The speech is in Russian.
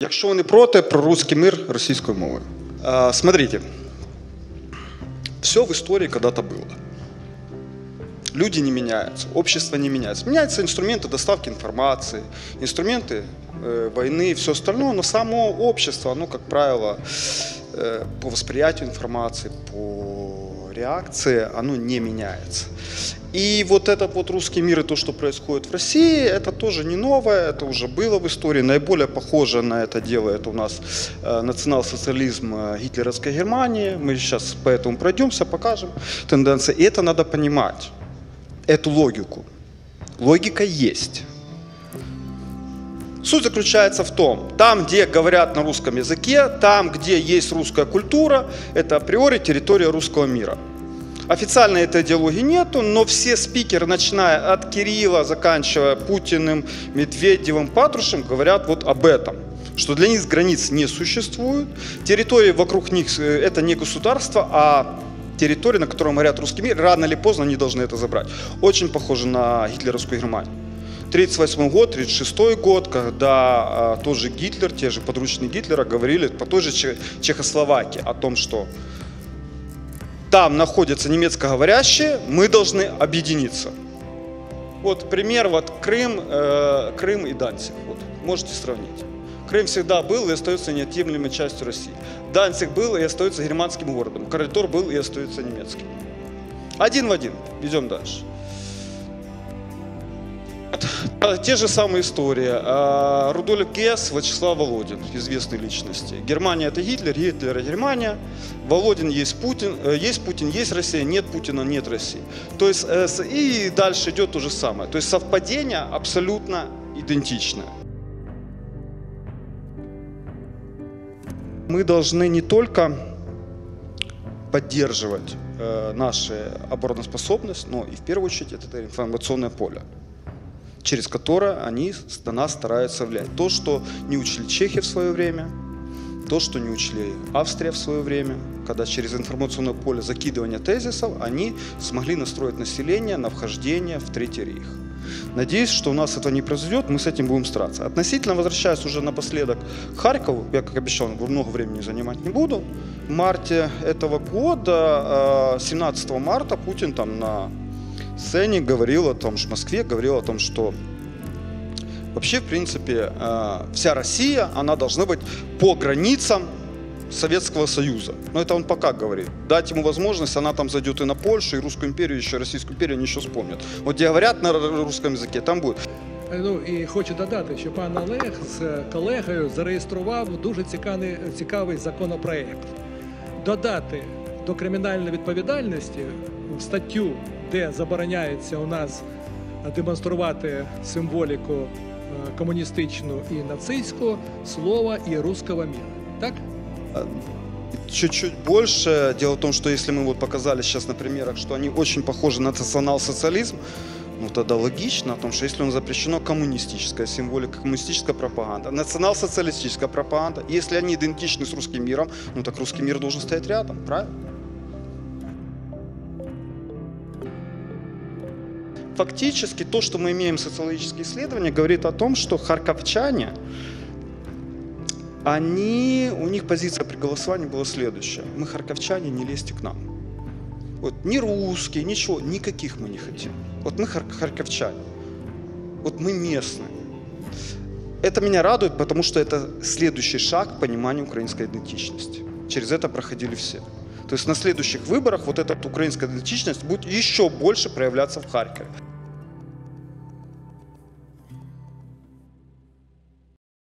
Якщо ви не проти, про русский мир російською мовою. А, смотрите, все в истории когда-то было. Люди не меняются, общество не меняется. Меняются инструменты доставки информации, инструменты э, войны и все остальное, но само общество, оно, как правило, э, по восприятию информации, по реакции, оно не меняется. И вот этот вот русский мир и то, что происходит в России, это тоже не новое, это уже было в истории. Наиболее похоже на это дело, это у нас э, национал-социализм э, гитлеровской Германии. Мы сейчас поэтому пройдемся, покажем тенденции. И это надо понимать, эту логику. Логика есть. Суть заключается в том, там, где говорят на русском языке, там, где есть русская культура, это априори территория русского мира. Официально этой идеологии нету, но все спикеры, начиная от Кирилла, заканчивая Путиным, Медведевым, Патрушем, говорят вот об этом. Что для них границ не существует, территории вокруг них э, это не государство, а территория, на которой говорят русский мир, рано или поздно они должны это забрать. Очень похоже на гитлеровскую Германию. 1938 год, 1936 год, когда а, тот же Гитлер, те же подручные Гитлера говорили по той же Че- Чехословакии о том, что там находятся немецкоговорящие, мы должны объединиться. Вот пример, вот Крым, э, Крым и Данциг. Вот, можете сравнить. Крым всегда был и остается неотъемлемой частью России. Данциг был и остается германским городом. Коридор был и остается немецким. Один в один. Идем дальше. А, Те же самые истории. А, Рудольф Гесс, Вячеслав Володин, известные личности. Германия это Гитлер, Гитлер Германия. Володин есть Путин, э, есть Путин, есть Россия, нет Путина, нет России. То есть э, и дальше идет то же самое. То есть совпадение абсолютно идентичное. Мы должны не только поддерживать э, нашу обороноспособность, но и в первую очередь это информационное поле через которое они на нас стараются влиять. То, что не учли чехи в свое время, то, что не учли Австрия в свое время, когда через информационное поле закидывания тезисов они смогли настроить население на вхождение в Третий рейх. Надеюсь, что у нас этого не произойдет, мы с этим будем стараться. Относительно, возвращаясь уже напоследок к Харькову, я, как обещал, много времени занимать не буду. В марте этого года, э, 17 марта, Путин там на сцене говорил о том, что в Москве говорил о том, что вообще, в принципе, э, вся Россия, она должна быть по границам Советского Союза. Но это он пока говорит. Дать ему возможность, она там зайдет и на Польшу, и Русскую империю, еще Российскую империю, они еще вспомнят. Вот где говорят на р- русском языке, там будет. Ну і хочу додати, що пан Олег з колегою зареєстрував дуже цікавий, цікавий законопроект. Додати до кримінальної відповідальності в статтю, де забороняється у нас демонструвати символіку е, комуністичну і нацистську, слова і русского міра. Так? Чуть-чуть больше. Дело в том, что если мы вот показали сейчас на примерах, что они очень похожи на национал-социализм, ну тогда логично о том, что если он запрещено коммунистическая символика, коммунистическая пропаганда, национал-социалистическая пропаганда, если они идентичны с русским миром, ну так русский мир должен стоять рядом, правильно? Фактически то, что мы имеем социологические исследования, говорит о том, что харьковчане, они, у них позиция при голосовании была следующая. Мы, харьковчане, не лезьте к нам. Вот ни русские, ничего, никаких мы не хотим. Вот мы хар-. Вот мы местные. Это меня радует, потому что это следующий шаг к пониманию украинской идентичности. Через это проходили все. То есть на следующих выборах вот эта украинская идентичность будет еще больше проявляться в Харькове.